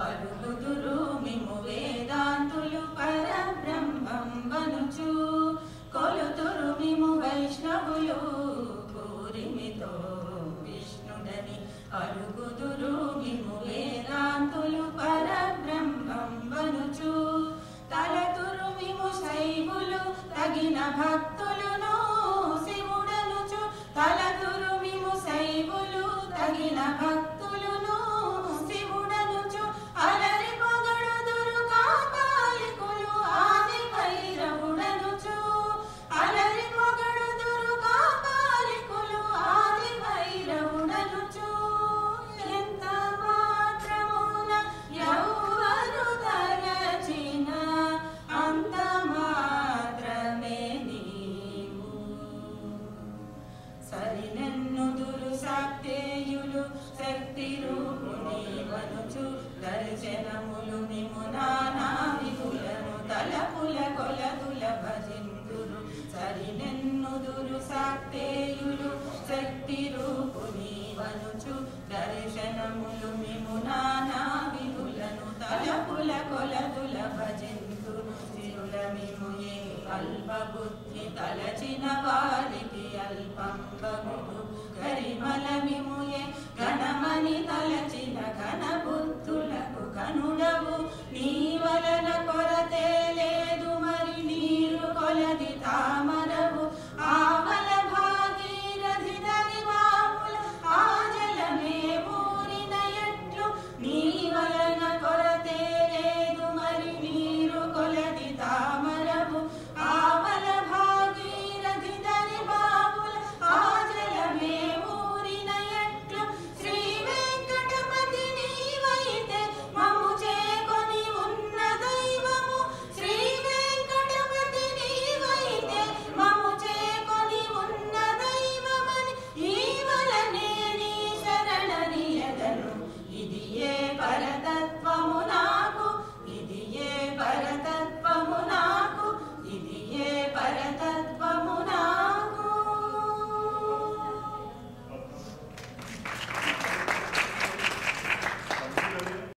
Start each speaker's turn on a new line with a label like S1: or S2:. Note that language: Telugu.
S1: విష్ణుడని పలుకుదురు వేదాంతులు పరబ్రహ్మం వనుచు కొలుతురు మేము వైష్ణవులు కోరిమితో విష్ణుడని అరుగుదురు మేము వేదాంతులు పరబ్రహ్మం వనుచు తలతురు మేము శైవులు తగిన భక్తులును శివుడనుచు. తలతురు మేము శైవులు తగిన భక్తులును శక్తి వనుచు దర్శనములు మిము తలపుల కొలదుల భజింతురు. సరినెన్నుదురు సాక్తేయులు శక్తి రూపుని వనుచు దర్శనములు మిము తలపుల కొలదుల భజింతురు. సిరుల మిము ఏ అల్ప బుద్ధి తలచిన వారికి అల్పంబగుడు